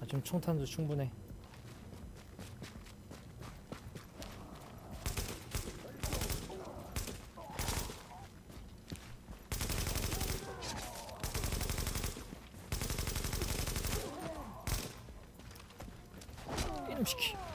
아, 지금 총탄도 충분해. 이놈 시키.